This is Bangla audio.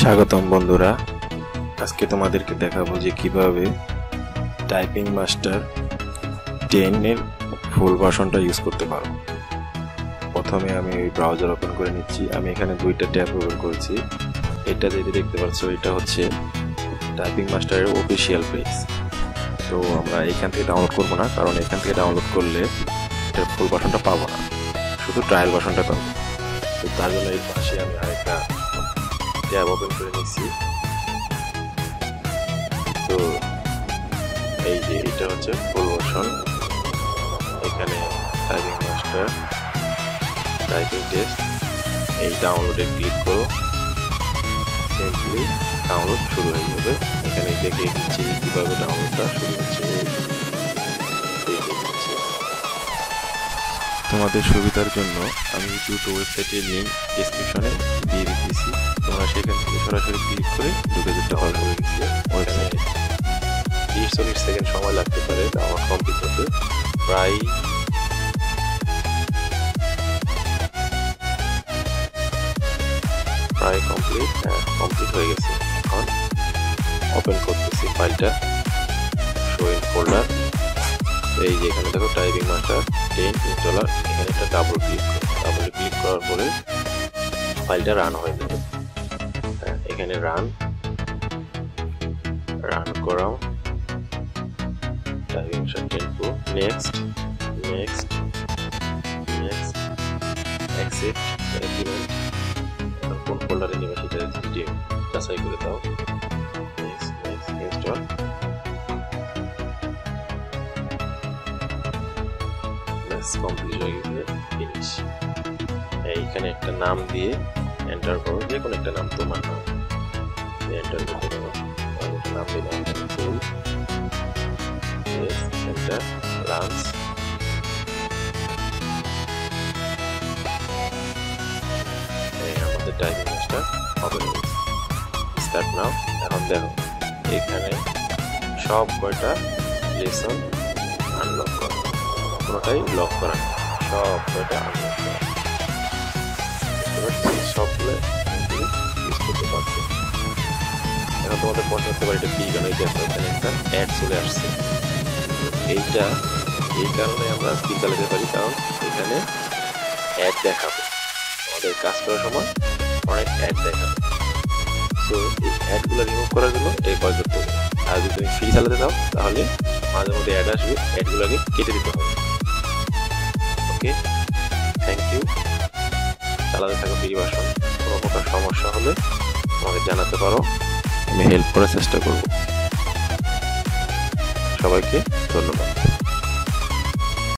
স্বাগতম বন্ধুরা। আজকে তোমাদেরকে দেখাবো যে কীভাবে টাইপিং মাস্টার টেনের ফুল ভার্সনটা ইউজ করতে পারো। প্রথমে আমি ওই ব্রাউজার ওপেন করে নিচ্ছি। আমি এখানে দুইটা ট্যাব ওপেন করেছি। এটা যেটা দেখতে পাচ্ছ, এটা হচ্ছে টাইপিং মাস্টারের অফিসিয়াল পেজ তো আমরা এখান থেকে ডাউনলোড করব না, কারণ এখান থেকে ডাউনলোড করলে এটার ফুল ভার্সনটা পাবো না। শুধু ট্রায়াল ভার্সনটা পাবো। তো তার জন্য এর পাশে আমি আরেকটা ট্যাব করে নিচ্ছি তো এই যে এটা হচ্ছে ফুল ভার্সন এখানে টাইপিং মাস্টার টাইপিং টেস্ট এই ডাউনলোডে ক্লিক করো। ডাউনলোড শুরু হয়ে যাবে। এখানে দেখিয়ে দিচ্ছি কীভাবে ডাউনলোডটা শুরু হচ্ছে। তোমাদের সুবিধার জন্য আমি দুটো ওয়েবসাইটের লিঙ্ক ডিসক্রিপশনে দিয়ে দিতেছি তোমরা সেখান থেকে সরাসরি ক্লিক করে ঢুকে যেতে হবে ওয়েবসাইটে তিরিশ চল্লিশ সেকেন্ড সময় লাগতে পারে আমার কমপ্লিট হতে প্রায় প্রায় কমপ্লিট হ্যাঁ কমপ্লিট হয়ে গেছে। এখন ওপেন করতেছি ফাইলটা শো ইন ফোল্ডার এই যে এখানে দেখো টাইপিং মাস্টার টেন ইনস্টলার এখানে একটা ডাবল ক্লিক ডাবল ক্লিক করার পরে ফাইলটা রান হয়ে যাবে। হ্যাঁ এখানে রান রান করাও। Typing master ten pro next next next agreement এখন কোন ফোল্ডারে নেবে সেটা যাচাই করে দাও। ব্যাস কমপ্লিট হয়ে গেছে ফিনিশ এইখানে একটা নাম দিয়ে এন্টার করো, যে কোনো একটা নাম তোমার নাম। এন্টার করতে পারো নাম দিলাম ফুল এন্টার লাঞ্চ আমাদের টাইপিং মাস্টার হবে। স্টার্ট নাও এখন দেখো, এখানে সব কয়টা লেসন আনলক করা। কোনোটাই লক করা। নেই সব কয়টা আনলক করা সবগুলো করতে পারছ। এখন তোমাদের প্রশ্ন হতে পারে এটা কি দেখো এখানে একটা অ্যাড চলে আসছে। এইটা, এই কারণে আমরা কি চালাতে পারি, কারণ এখানে অ্যাড দেখাবে। আমাদের কাজ করার সময় অনেক অ্যাড দেখাবে। সো এই অ্যাডগুলো রিমুভ করার জন্য এই করতে আর যদি তুমি ফ্রি চালাতে দাও তাহলে মাঝে মধ্যে অ্যাড আসবে অ্যাডগুলোকে কেটে দিতে হবে। ওকে থ্যাংক ইউ চালাতে থাকো ফ্রি ভার্সন কোনো প্রকার সমস্যা হলে আমাকে জানাতে পারো। আমি হেল্প করার চেষ্টা করব। সবাইকে ধন্যবাদ।